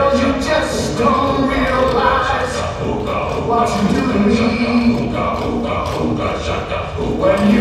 Girl, you just don't realize what you do to me. When you